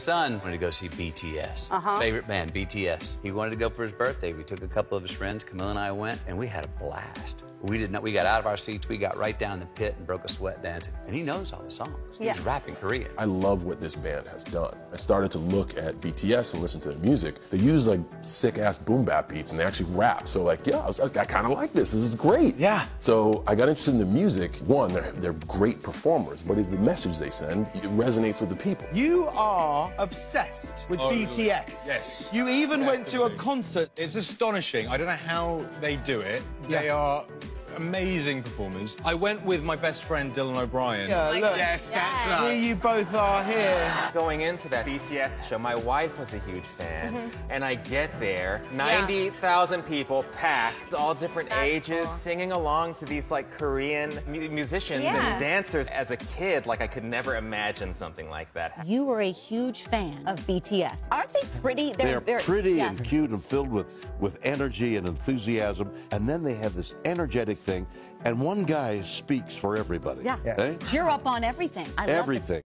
Son wanted to go see BTS. Uh-huh. His favorite band, BTS. He wanted to go for his birthday. We took a couple of his friends. Camila and I went, and we had a blast. We did not. We got out of our seats. We got right down in the pit and broke a sweat dancing. And he knows all the songs. Yeah. He's rapping Korean. I love what this band has done. I started to look at BTS and listen to their music. They use like sick ass boom bap beats and they actually rap. So like, yeah, I, was, I kind of like this. This is great. Yeah. So I got interested in the music. One, they're, they're great performers, but is the message they send it resonates with the people. You are obsessed with Oh, BTS. yes. You even went to a concert. It's astonishing. I don't know how they do it. They are amazing performers. I went with my best friend Dylan O'Brien. Yeah, look. Yes, that's Here us. you both are here. Going into that BTS show, my wife was a huge fan, Mm-hmm. and I get there, 90,000 people packed, all different That's ages, cool. singing along to these like Korean mu- musicians Yeah. and dancers. As a kid, like I could never imagine something like that. You were a huge fan of BTS. Aren't they pretty? They're very- pretty yes. and cute and filled with, with energy and enthusiasm. And then they have this energetic thing. And one guy speaks for everybody. Yeah. eh? Cheer up on everything. I love. Everything.